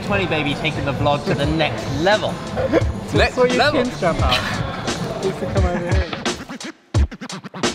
2020 baby taking the vlog to the next level. next Saw your level. kids jump out. Used to come over here.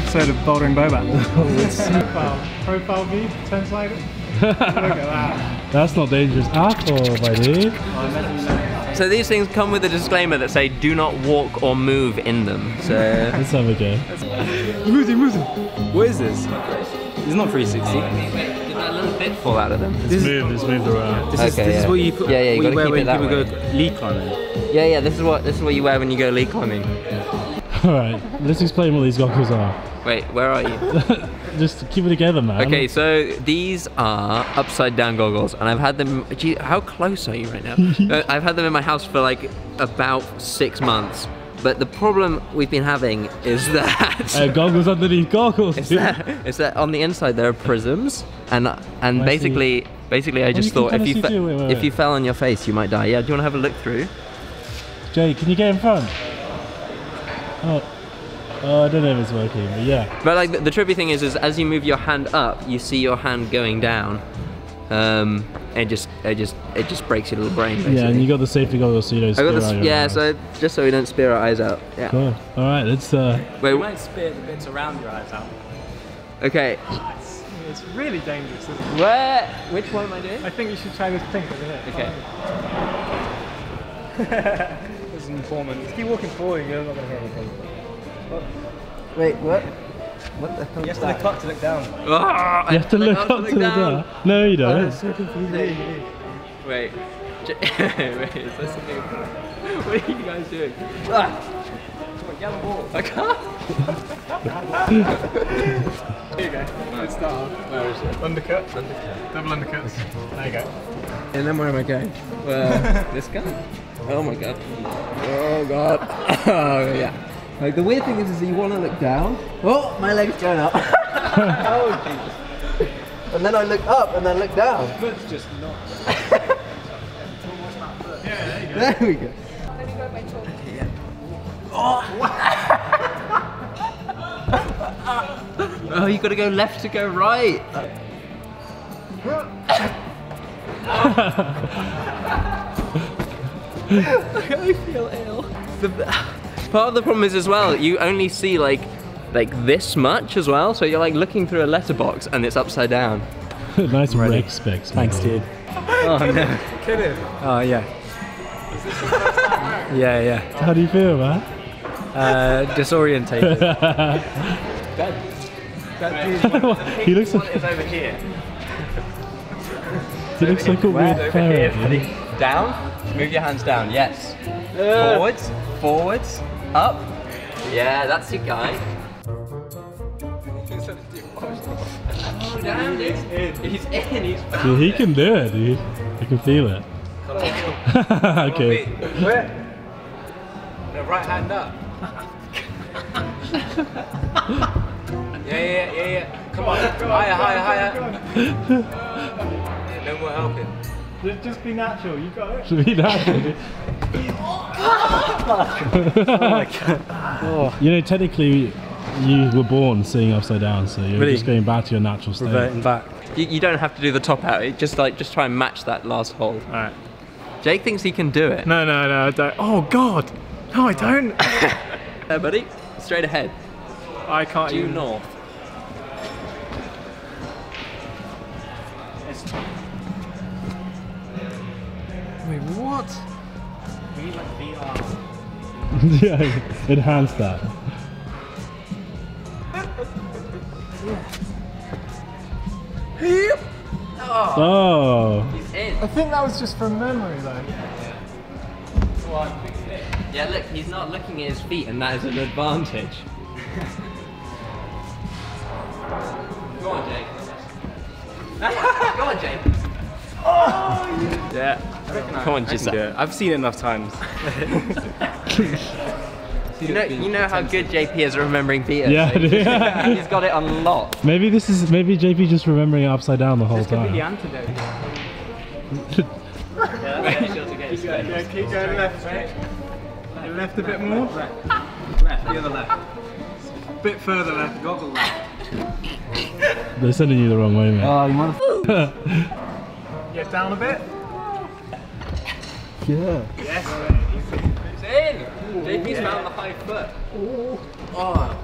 Episode of Bouldering Bobat. profile, profile view, translate it. Look at that. That's not dangerous at all, buddy. So these things come with a disclaimer that say do not walk or move in them. So Let's have a go. What is this? It's not 360. did that little bit fall out of them? It's moved, it's moved around. This is, Okay, this is what you put. Yeah, yeah, you what gotta wear it when that people go lead climbing. Yeah, yeah. This is what this is what you wear when you go lead climbing. Alright, let's explain what these goggles are. Wait, where are you? Just keep it together, man. Okay, so these are upside down goggles, and I've had them. Gee, how close are you right now? Uh, I've had them in my house for like about six months. But the problem we've been having is that. Uh, goggles underneath goggles. Is that, is that on the inside there are prisms and and I basically basically I you just thought if you through wait, if wait. you fell on your face you might die. Yeah, do you want to have a look through? Jay, can you get in front? Oh. oh, I don't know if it's working, but yeah. But like the, the trippy thing is is as you move your hand up, you see your hand going down. Um, it just it just it just breaks your little brain. Basically. Yeah, and you got the safety goggles so you don't I got spear this. out your Yeah, eyes. so just so we don't spear our eyes out. Yeah. Cool. Alright, let's uh Wait. might spear the bits around your eyes out. Okay. It's, it's really dangerous, isn't it? Where? Which one am I doing? I think you should try this pink over here. Okay. As an informant. Just keep walking forward, you're not going to hear anything. Wait. What? What the hell? You have to look up to look down. Ah, You have to I- look I up have to the door. No, you don't. so confusing. Wait. J- Wait, is there something? What are you guys doing? Ah. Yellow ball. I can't. Here you go. Good start. Where is it? Undercut. Double undercuts. There you go. And then where am I going? Well, this guy. Oh my god. Oh god. Oh yeah. Like the weird thing is, is you want to look down. Oh, my leg's going up. oh Jesus. And then I look up and then look down. Foot's just not. There we go. Oh, you gotta go left to go right. I feel ill. The, part of the problem is as well, you only see like like this much as well, so you're like looking through a letterbox and it's upside down. nice rec specs. man. Thanks, dude. Oh no. Kidding. Oh yeah. yeah, yeah. How do you feel, man? Uh, disorientated. he looks like It's over here. he looks like a weird Over here, ferret. buddy. dude. Down. Move your hands down. Yes. Forwards. Forwards. Up. Yeah, that's your guy. Oh, damn, dude. He's in. He's Dude, he can do it, dude. I can feel it. okay. Where? The right hand up. Yeah, yeah, yeah, yeah. Come on. Higher, higher, higher. No more helping. Just be natural. You got it. Should be that. dude. You know, technically, you were born seeing upside down, so you're Really? just going back to your natural state. Reverting back. You, you don't have to do the top out. It Just like just try and match that last hold. Alright. Jake thinks he can do it. No, no, no, I don't. Oh, God. No, I don't. Uh, buddy, straight ahead. I can't Due even. north. yeah, enhance that. Oh, He's in. I think that was just from memory, though. Yeah, look, he's not looking at his feet, and that is an advantage. Go on, Jake. Go on, Jake. Yeah. Come on, just. I've seen it enough times. You know, you know how good JP is at remembering betas. Yeah, I do. He's got it on lock. Maybe this is maybe JP just remembering it upside down the whole time. Could be the antidote. Yeah, keep going left. Left a bit more. Left, the other left. Bit further left. Goggle left. They're sending you the wrong way, man. Oh, you want to? Get down a bit. yeah. Yes. It's in. JP's found the high foot. Oh.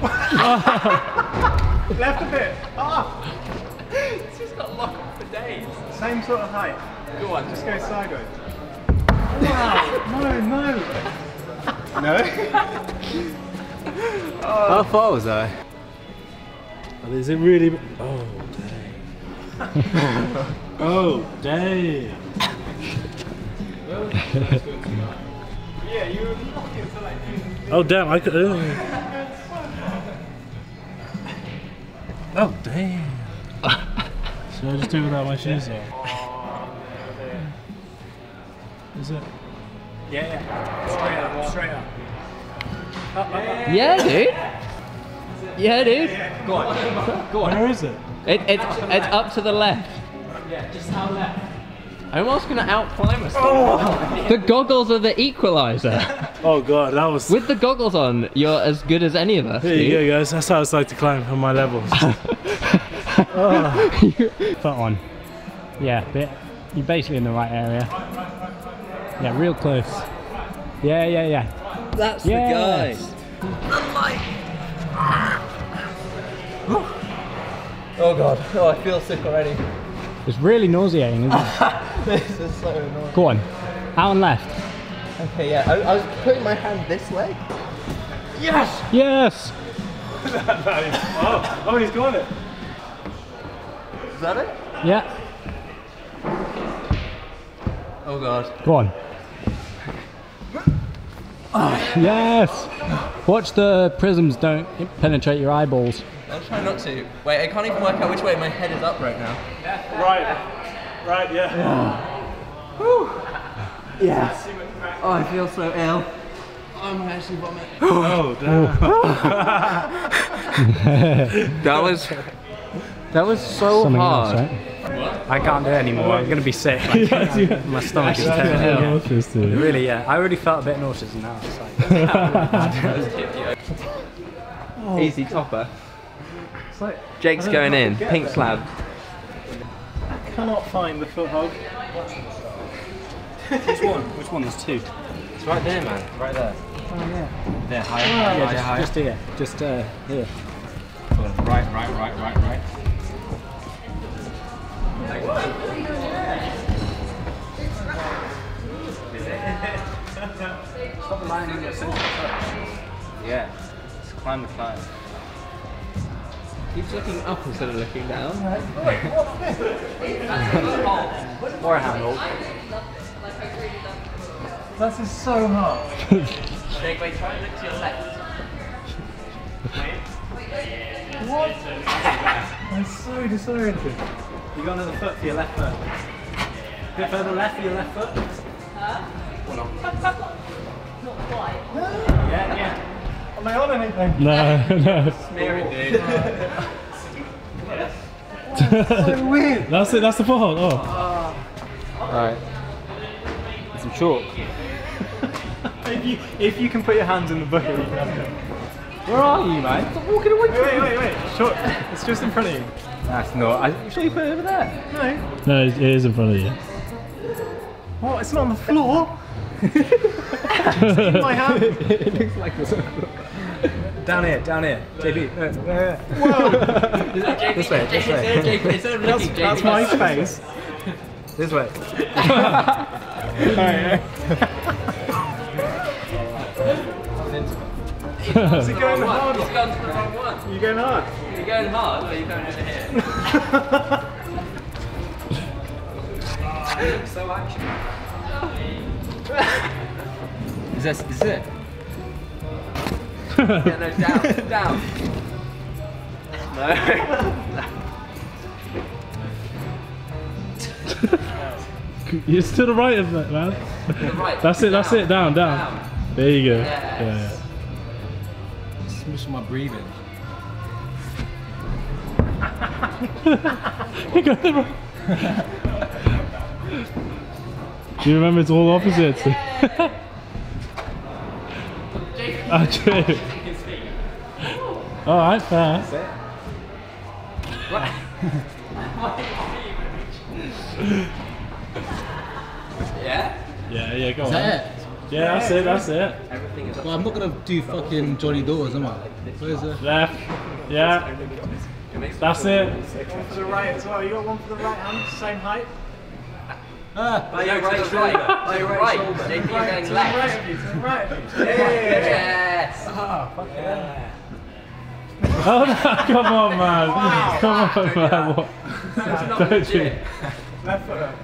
Left a bit. Ah. It's just got locked up for days. Same sort of height. Go on, Just go sideways. Wow. No, no. No? How far was I? Is it really? Oh dang. oh dang. Yeah, you were looking for like. Oh damn! I could. Uh... Oh damn. Should I just do it without my shoes on? Is it? Yeah, yeah. Straight up, straight up. Yeah, dude. Yeah, dude. Go on. Go on. Where is it? It, it's, it's up to the left. Yeah, just how left. I'm almost gonna outclimb us. Oh. The goggles are the equalizer. Oh god, that was. With the goggles on, you're as good as any of us. There you dude. go, guys. That's how it's like to climb on my levels. Oh. foot on. Yeah, bit, you're basically in the right area. Yeah, real close. Yeah, yeah, yeah. That's Yes. the guy. Oh Oh god. Oh, I feel sick already. It's really nauseating, isn't it? this is so annoying. Go on. Out and left. Okay, yeah. I, I was putting my hand this way. Yes! Yes! oh, oh, he's got it. Is that it? Yeah. Oh god. Go on. Oh, Yes! Watch the prisms don't penetrate your eyeballs. I'll try not to. Wait, I can't even work out which way my head is up right now. Right. Right, yeah. Yes. Oh, I feel so ill. I'm actually vomiting. oh damn. That was. That was so Something hard. else, right? I can't do it anymore. I'm gonna be sick. Like, my stomach is turning. Nauseous, dude. Really, yeah. I already felt a bit nauseous now it's like. Easy topper. Jake's going in. Pink slab. I cannot find the foothold. Which one? Which one? There's two. It's right there, man. Right there. Oh, yeah. There, higher. Yeah, higher, just, higher. just here. Just uh, here. Right, right, right, right, right. Stop lying in your central foot. Yeah. Just climb the climb. Keeps looking up instead of looking down. Or a handle. This is so hard. Jake, wait, try and look to your left. I'm so disoriented. You got another foot for your left foot. Bit further left for your left foot. Or not? Quite. Yeah, yeah. Am I on anything? No, no. Smear it, dude. so weird. That's it. That's the foothold. Oh. Alright. Some chalk. If you, if you can put your hands in the bucket, you can have it. Where are you, man? Stop walking away Wait, wait, wait, wait. Sure. It's just in front of you. That's not. I, you sure you put it over there? No. No, it it is in front of you. What? It's not on the floor. it's in my hand. it looks like this. Down here, down here. JP. Uh, uh, This way, this way. Instead of looking, That's my face. This way. Is it going hard? He's gone to the wrong one. You going hard? You're going hard, or you're going over here? you look so action. is this, is it? yeah, no, down, down. No. You're to the right of it, man. Right. That's it, down. that's it, down, down, down. There you go. Yes. Yeah, yeah. Just missing my breathing. Do you remember it's all opposites? Ah, true. Alright, fair. Yeah? Yeah, yeah, go Is on. that it? Yeah, that's it, that's it. Everything is Well, I'm not gonna do fucking Johnny Daughters, am I? Where's the? Left. Yeah, that's it. One for the right as well. You got one for the right hand, same height. Ah, By your right shoulder. By your right. JP, you're going To the left. right of you, to the right of you. Yes. Oh no, come on, man. Come on, man. What? That's not Don't you? legit. Left foot up.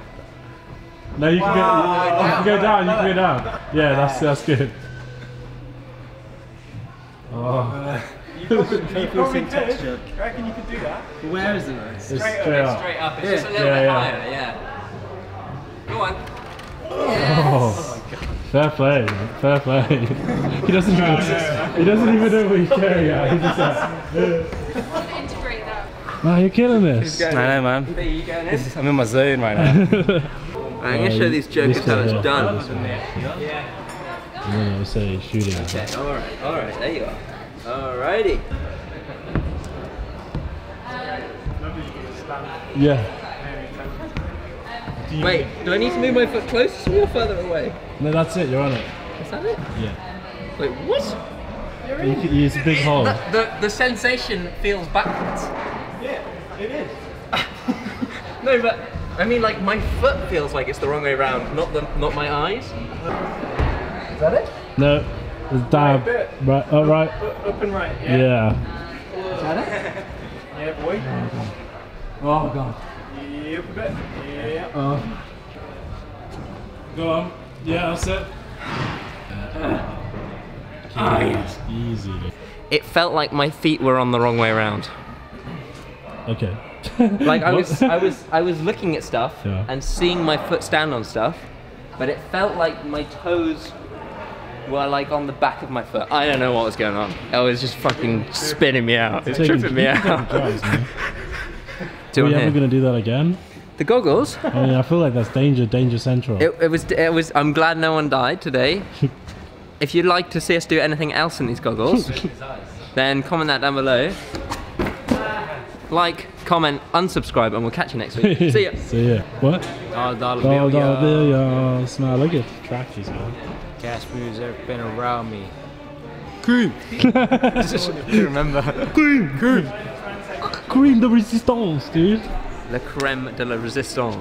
No, you can, Wow. go, you can go down, you can go down. Yeah, that's that's good. Oh, You probably, you probably could. You reckon you could do that? where is it? it's Straight straight up. up. Straight up. It's just a little Yeah, bit yeah. higher. Yeah. Go on. Oh, fair play, fair play. he doesn't even, he doesn't even know what he's carrying out. He's just like, integrate that. man, you're killing this. I know, man. There you go. Then. I'm in my zone right now. I'm gonna show these jokers how it's done. Yeah, I say shooting. Okay, alright, alright, there you are. Alrighty. Yeah. Wait, do I need to move my foot closer or further away? No, that's it. You're on it. Is that it? Yeah. Wait, what? You can use a big hole. The, the, the sensation feels backwards. Yeah, it is. No, but I mean, like my foot feels like it's the wrong way around, not the not my eyes. Is that it? No, it's down. Right bit. Right. Oh, right. Up, up and right. Yeah. Yeah. Is that it? Yeah, boy. Oh god. Yeah, up a bit. Yeah. Oh. Go on. Yeah, that's it. Ah, yes. Easy. It felt like my feet were on the wrong way around. Okay. Like I was, I was, I was looking at stuff Yeah. and seeing my foot stand on stuff, but it felt like my toes were like on the back of my foot. I don't know what was going on. It was just fucking spinning me out. It's Taking- tripping me you can out. take drugs, man. Do Are we ever gonna do that again? The goggles. I mean, I feel like that's danger, danger central. It, it was. It was. I'm glad no one died today. if you'd like to see us do anything else in these goggles, then comment that down below. Like, comment, unsubscribe, and we'll catch you next week. See ya. See ya. What? Dollar dollar Dollar bill, dollar y'all. bill, y'all. Smell. Look at the trackies, man. Cash music been around me. Cream. remember. Cream. Cream. Cream de resistance, dude. Le crème de la résistance.